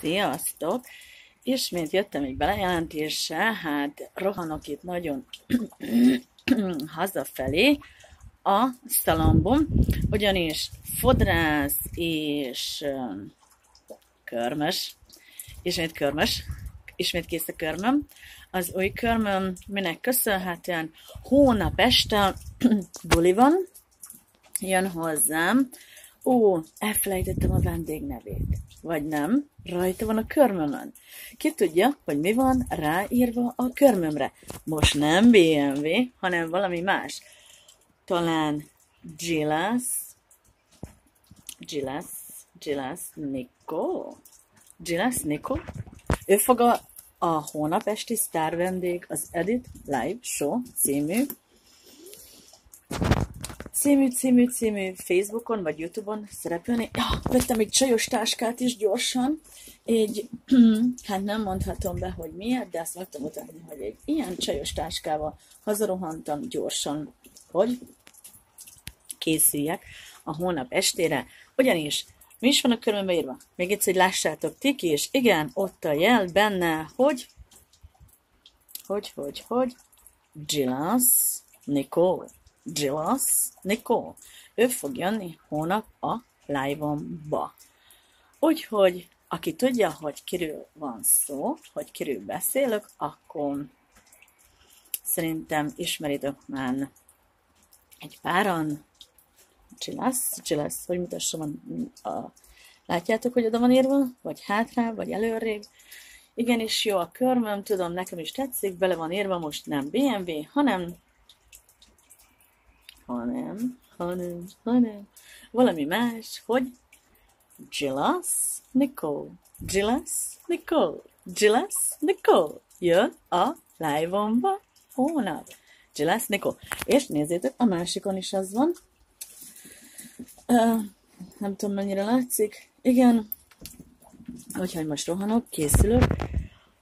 Sziasztok! Ismét jöttem egy belejelentéssel, hát rohanok itt nagyon hazafelé a szalomban, ugyanis fodrász és körmös, ismét körmös, ismét kész a körmöm. Az új körmöm, minek köszönhetően hónap este buli van, jön hozzám, Ó, elfelejtettem a vendég nevét. Vagy nem, rajta van a körmömön. Ki tudja, hogy mi van ráírva a körmömre. Most nem BMW, hanem valami más. Talán Gilles, Gilles, Gilles Nico, Gilles Nico. Ő fog a, a hónap esti sztár vendég az Edit Live Show című című, című, című Facebookon vagy Youtube-on szerepelni. Ja, vettem egy csajos táskát is gyorsan, egy, hát nem mondhatom be, hogy miért, de azt meg tudom mutatni, hogy egy ilyen csajos táskával hazarohantam gyorsan, hogy készüljek a hónap estére, ugyanis mi is van a körülményben írva? Még egyszer, hogy lássátok Tiki, és igen, ott a jel benne, hogy hogy, hogy, hogy Gilles Nicole. Gilles Nicole. Ő fog jönni hónap a live-omba. Úgyhogy, aki tudja, hogy kiről van szó, hogy kiről beszélök, akkor szerintem ismeritek már egy páran. Gilles, Gilles, hogy mutassam a, a Látjátok, hogy oda van írva? Vagy hátra, vagy előrébb? Igenis jó a körmöm, tudom, nekem is tetszik, bele van írva most nem BMW, hanem hanem, hanem, hanem valami más, hogy Gilles Nicole. Gilles Nicole. Gilles Nicole jön a live-omba hónap. Gilles Nicole. És nézzétek, a másikon is az van. Uh, nem tudom, mennyire látszik. Igen, úgyhogy most rohanok, készülök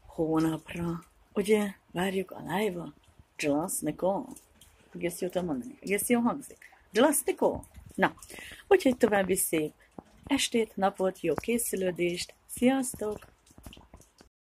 hónapra. Ugye, várjuk a live-a. Gilles Nicole. Jót mondani. Jó hangzik. Glasztikó? Na, úgyhogy további szép estét, napot, jó készülődést. Sziasztok!